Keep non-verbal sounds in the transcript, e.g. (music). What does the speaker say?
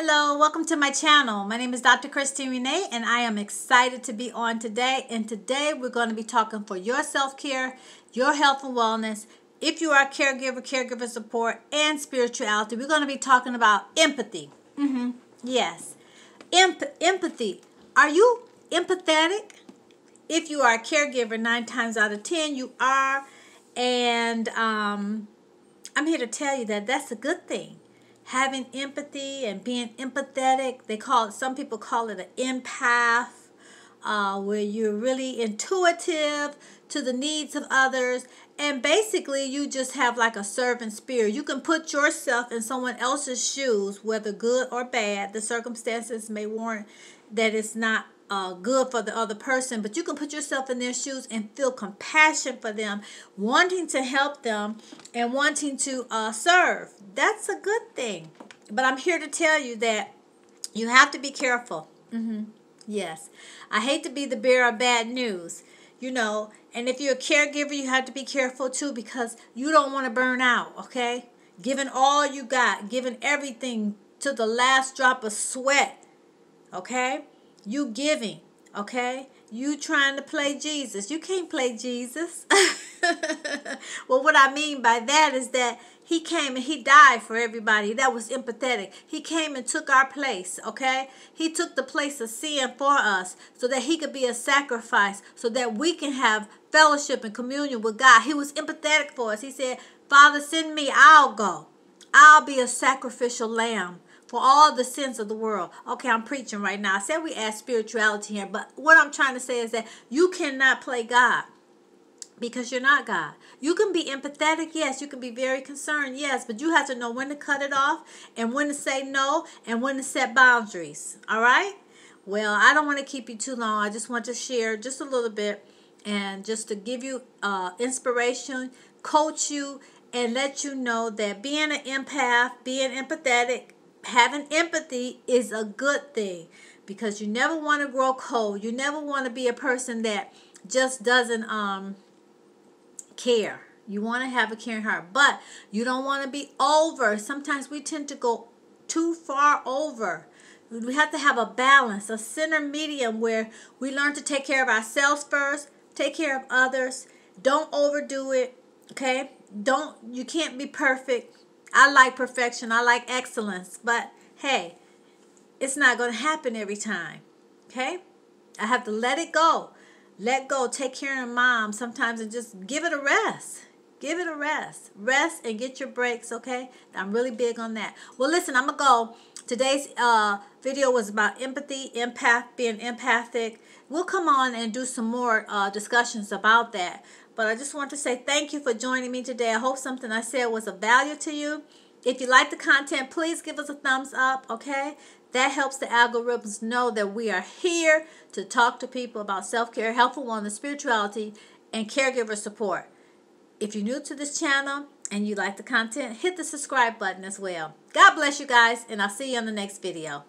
Hello, welcome to my channel. My name is Dr. Christine Renee and I am excited to be on today. And today we're going to be talking for your self-care, your health and wellness. If you are a caregiver, caregiver support, and spirituality, we're going to be talking about empathy. Mm-hmm. Yes. Emp- empathy. Are you empathetic? If you are a caregiver, nine times out of ten, you are. And um, I'm here to tell you that that's a good thing having empathy and being empathetic. They call it, some people call it an empath, uh, where you're really intuitive to the needs of others. And basically, you just have like a servant spirit. You can put yourself in someone else's shoes, whether good or bad. The circumstances may warrant that it's not uh, good for the other person, but you can put yourself in their shoes and feel compassion for them, wanting to help them and wanting to uh, serve. That's a good thing. But I'm here to tell you that you have to be careful. Mm-hmm. Yes. I hate to be the bearer of bad news, you know, and if you're a caregiver, you have to be careful too because you don't want to burn out, okay? Giving all you got, giving everything to the last drop of sweat, okay? You giving, okay? You trying to play Jesus. You can't play Jesus. (laughs) well, what I mean by that is that he came and he died for everybody. That was empathetic. He came and took our place, okay? He took the place of sin for us so that he could be a sacrifice, so that we can have fellowship and communion with God. He was empathetic for us. He said, Father, send me, I'll go. I'll be a sacrificial lamb for all the sins of the world. Okay, I'm preaching right now. I said we add spirituality here, but what I'm trying to say is that you cannot play God because you're not God. You can be empathetic, yes. You can be very concerned, yes. But you have to know when to cut it off and when to say no and when to set boundaries. All right? Well, I don't want to keep you too long. I just want to share just a little bit and just to give you uh, inspiration, coach you, and let you know that being an empath, being empathetic, having empathy is a good thing because you never want to grow cold. You never want to be a person that just doesn't um care. You want to have a caring heart, but you don't want to be over. Sometimes we tend to go too far over. We have to have a balance, a center medium where we learn to take care of ourselves first, take care of others. Don't overdo it, okay? Don't you can't be perfect I like perfection, I like excellence, but hey, it's not going to happen every time. Okay? I have to let it go. Let go. Take care of mom sometimes and just give it a rest. Give it a rest. Rest and get your breaks, okay? I'm really big on that. Well, listen, I'm going to go. Today's uh, video was about empathy, empath, being empathic. We'll come on and do some more uh, discussions about that. But I just want to say thank you for joining me today. I hope something I said was of value to you. If you like the content, please give us a thumbs up, okay? That helps the algorithms know that we are here to talk to people about self-care, health and wellness, spirituality, and caregiver support. If you're new to this channel and you like the content, hit the subscribe button as well. God bless you guys, and I'll see you on the next video.